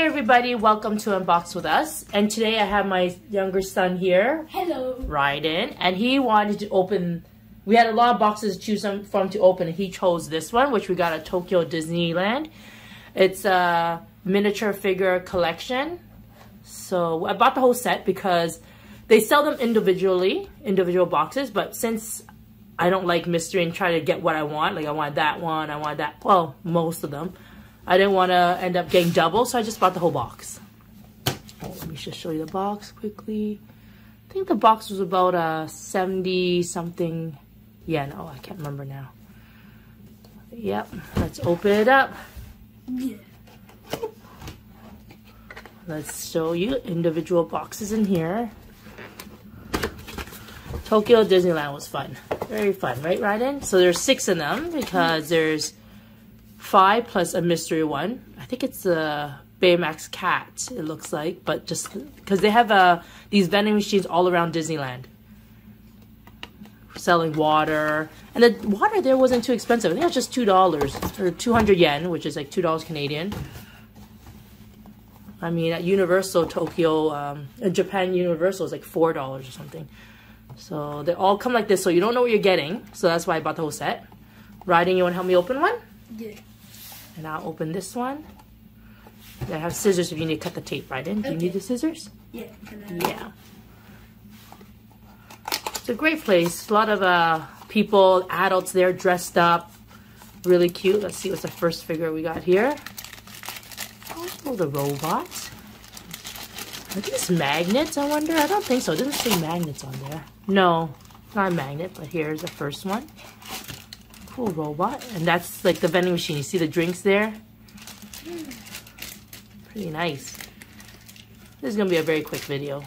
everybody, welcome to Unbox with Us. And today I have my younger son here, Hello. Ryden, and he wanted to open. We had a lot of boxes to choose from to open, and he chose this one, which we got at Tokyo Disneyland. It's a miniature figure collection. So I bought the whole set because they sell them individually, individual boxes, but since I don't like mystery and try to get what I want, like I want that one, I want that, well, most of them. I didn't want to end up getting double, so I just bought the whole box. Let me just show you the box quickly. I think the box was about uh, 70 something. Yeah, no, I can't remember now. Yep, let's open it up. Yeah. Let's show you individual boxes in here. Tokyo Disneyland was fun. Very fun, right, Ryden? So there's six of them because there's five plus a mystery one. I think it's a Baymax cat, it looks like, but just because they have uh, these vending machines all around Disneyland. Selling water. And the water there wasn't too expensive. I think it was just $2 or 200 yen, which is like $2 Canadian. I mean, at Universal Tokyo, um, Japan Universal is like $4 or something. So they all come like this, so you don't know what you're getting. So that's why I bought the whole set. Ryden, you want to help me open one? Yeah. And I'll open this one. I have scissors if you need to cut the tape Ryden. Do you need the scissors? Yeah. Yeah. It's a great place. A lot of uh, people, adults there dressed up. Really cute. Let's see what's the first figure we got here. Oh, the robot. Are these magnets, I wonder? I don't think so. It doesn't say magnets on there. No, not a magnet, but here's the first one. Cool robot. And that's like the vending machine. You see the drinks there? Pretty nice. This is going to be a very quick video.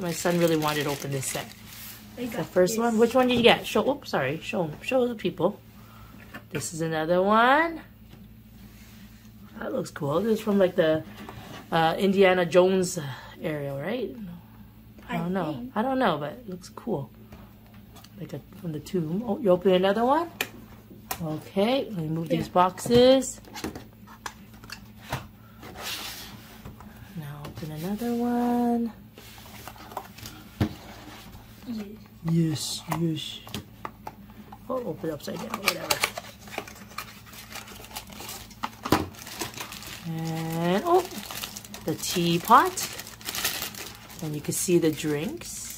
My- son really wanted to open this set. The first this. one. Which one did you get? Show. Oops, sorry. Show. Show the people. This is another one. That looks cool. This is from like the uh, Indiana Jones uh, area, right? I don't know. think. I don't know, but it looks cool. Like a, from the tomb. Oh, you open another one? Okay, let me move these boxes. Now open another one. Yes, yes. Oh, open it upside down, whatever. And, oh, the teapot. And you can see the drinks.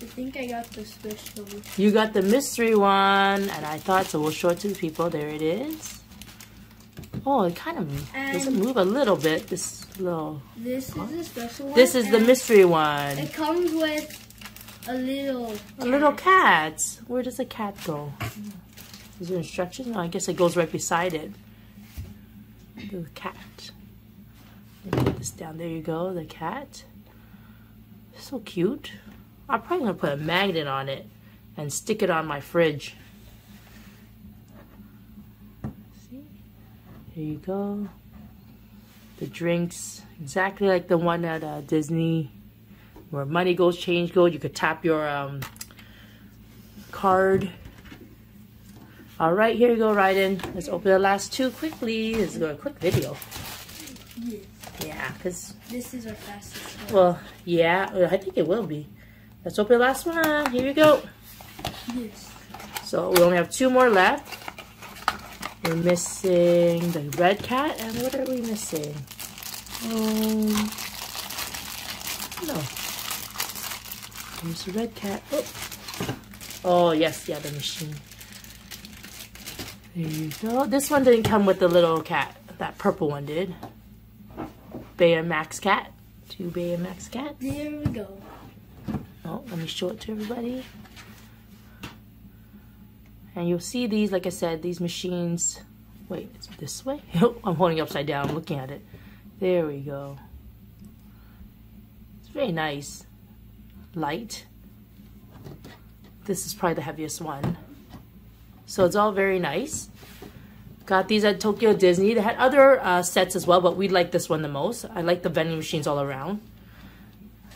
I think I got the special. You got the mystery one, and I thought, so we'll show it to the people. There it is. Oh, it kind of doesn't move a little bit, this little. This is the special one. This is the mystery one. It comes with a little. A little cat. Where does the cat go? Is there instructions? No, I guess it goes right beside it. The cat. Let me put this down. There you go, the cat. So cute. I'm probably gonna put a magnet on it and stick it on my fridge. See? Here you go. The drinks, exactly like the one at uh, Disney where money goes, change goes. You could tap your um, card. All right, here you go, Ryden. Let's open the last two quickly. This is a quick video. Yeah. Yeah, because, This is our fastest one. well, yeah, I think it will be. Let's open the last one. Here you go. Yes. So we only have two more left. We're missing the red cat, and what are we missing? Um, no. There's the red cat. Oh. oh, yes, yeah, the machine. There you go. This one didn't come with the little cat. That purple one did. Baymax cat. Two Baymax cats. There we go. Oh, let me show it to everybody. And you'll see these, like I said, these machines. Wait, it's this way? I'm holding upside down, I'm looking at it. There we go. It's very nice. Light. This is probably the heaviest one. So it's all very nice. Got these at Tokyo Disney. They had other uh, sets as well, but we like this one the most. I like the vending machines all around.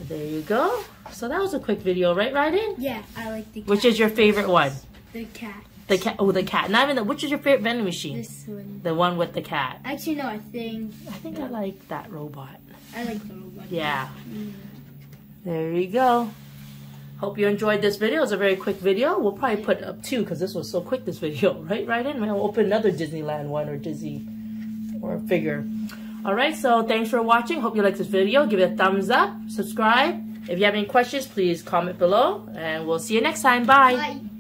There you go. So that was a quick video, right, Ryden? Yeah, I like the cat. Which is your favorite one? The cat. The cat. Oh, the cat. Not even the. Which is your favorite vending machine? This one. The one with the cat. Actually, no. I think I think I like that robot. I like the robot. Yeah. Mm. There you go. Hope you enjoyed this video. It's a very quick video. We'll probably put up two because this was so quick, this video. Right, Ryden. We'll open another Disneyland one or Disney or figure. All right, so thanks for watching. Hope you liked this video. Give it a thumbs up. Subscribe. If you have any questions, please comment below. And we'll see you next time. Bye. Bye.